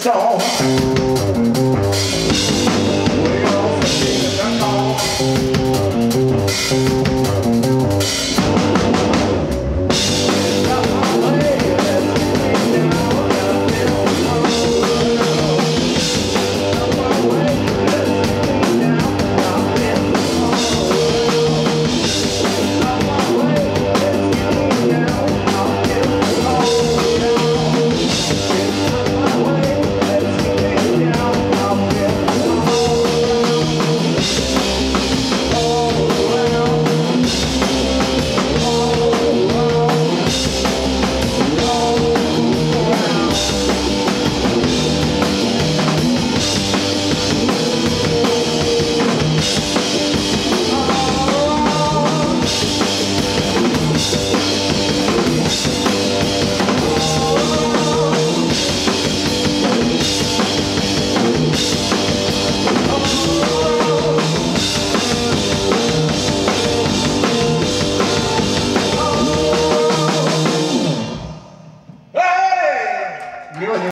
这